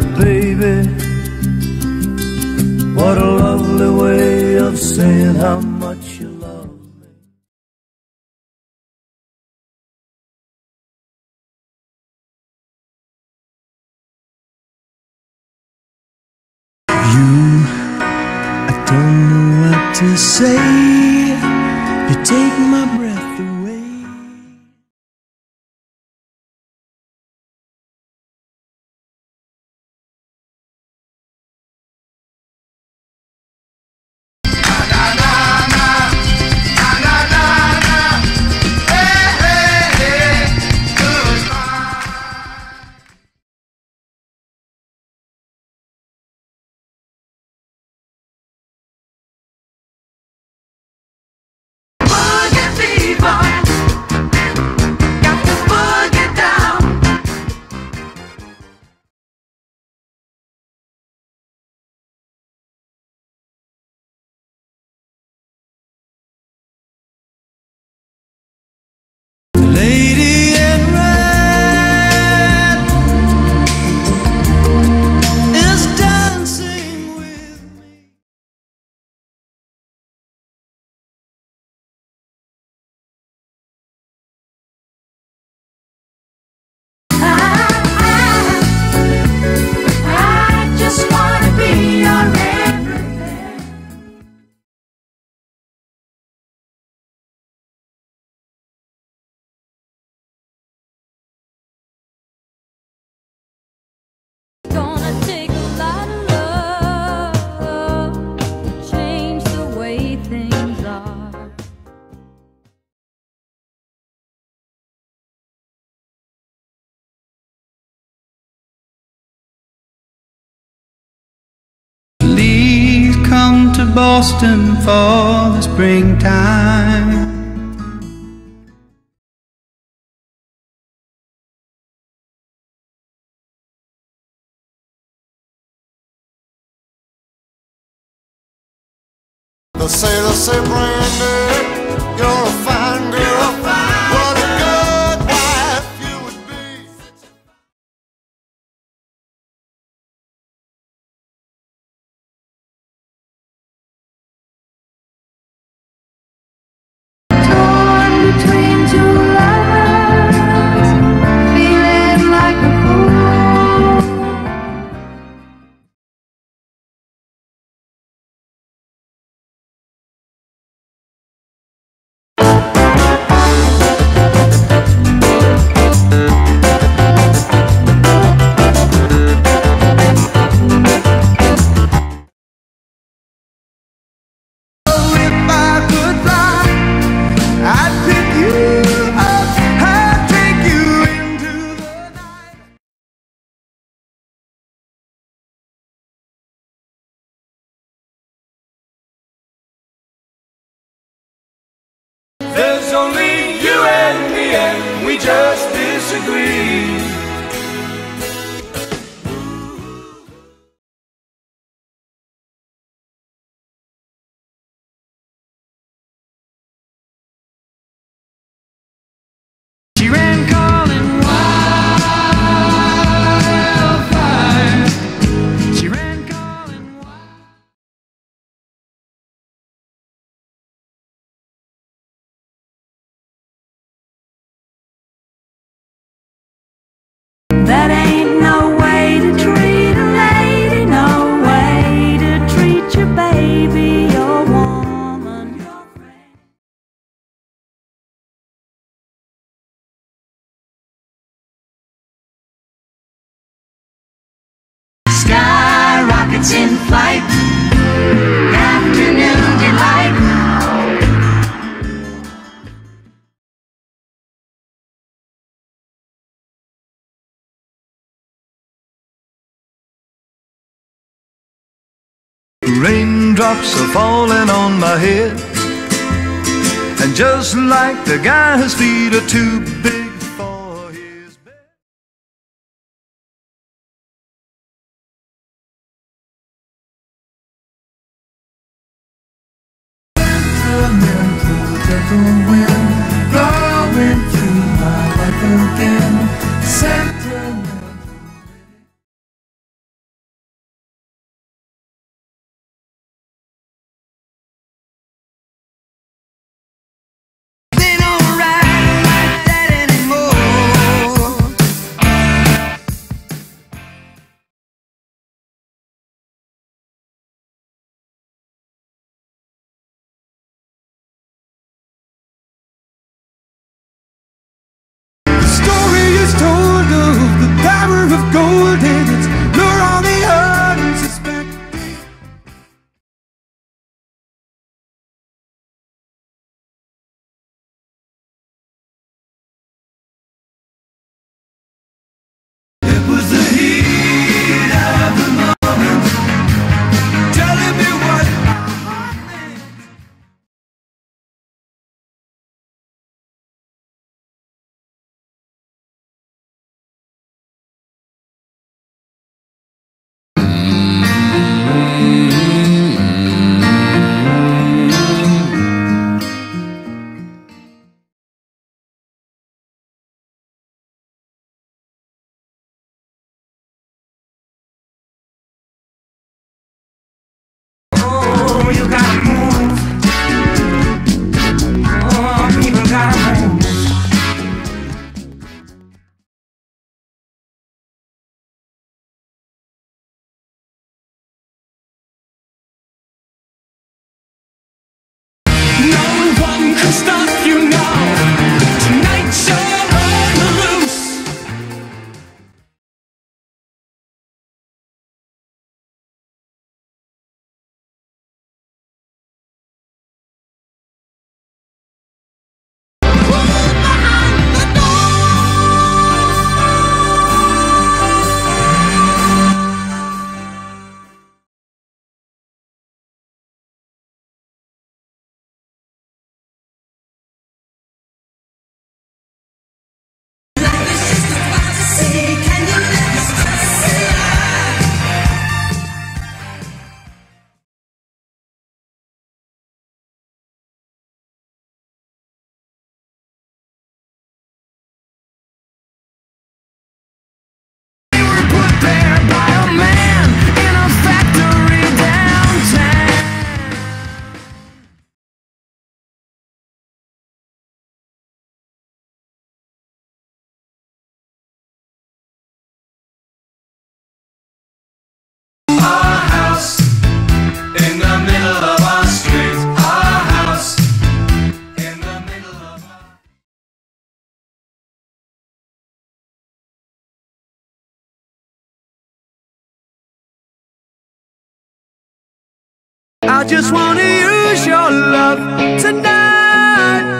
my baby. What a lovely way of saying how much you love me. You, I don't know what to say. Boston for the springtime. The sailor say, Brandy, you're a fine just disagree. She ran That ain't no way to treat a lady, no way to treat your baby, your woman, your friend. Sky rockets in flight, Raindrops are falling on my head. And just like the guy whose feet are too big for his I just wanna use your love tonight.